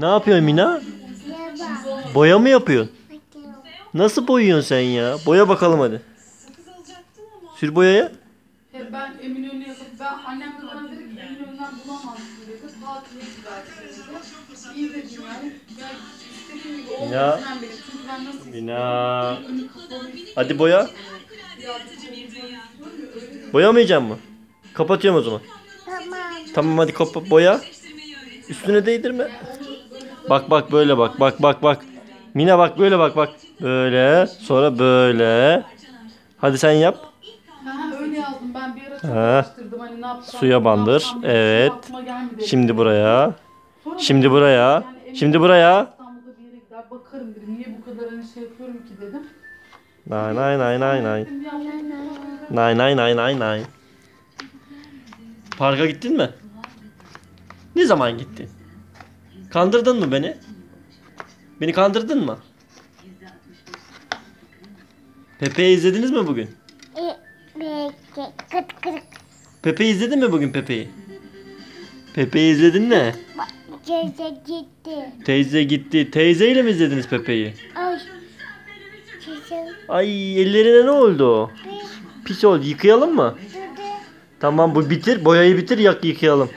Ne yapıyorsun Mina? Boya mı yapıyorsun? Nasıl boyuyorsun sen ya? Boya bakalım hadi. Sür boyaya. Ben Eminönü'ne yakın, ben annem de bana dedi ki Eminönü'nden bulamazsın dedi. Tatile gidersin dedi. İyi dedim yani. Ben istediğim gibi olmasın Ya. ben benim. Çünkü ben nasıl Mina. kapalı Hadi boya. Boyamayacak mı? Kapatıyorum o zaman. Tamam hadi kapa boya. Üstüne değdirme. Bak bak böyle bak bak bak bak. Mina bak böyle bak bak. Böyle sonra böyle. Hadi sen yap. Ha, öyle yazdım ben bir ara çok araştırdım hani ne yapsam. Suya ne bandır. yapsam diye. Evet. Aklıma gelmedi. Şimdi buraya. Sonra Şimdi buraya. yani Şimdi buraya. İstanbul'da bir yere gider bakarım dedim. Niye bu kadar hani şey yapıyorum ki dedim. Nay nay nay nay nay. Dedim, ya bu- Nay nay nay nay nay. Parka gittin mi? Ne zaman gittin? Kandırdın mı beni? Beni kandırdın mı? Pepe'yi izlediniz mi bugün? Pepe'yi izledin mi bugün Pepe'yi? Pepe'yi izledin mi? geze gitti. Teyze gitti. Teyzeyle mi izlediniz Pepe'yi? Ay. Ay ellerine ne oldu? Pis oldu. Yıkayalım mı? Tamam bu bitir. Boyayı bitir yak yıkayalım.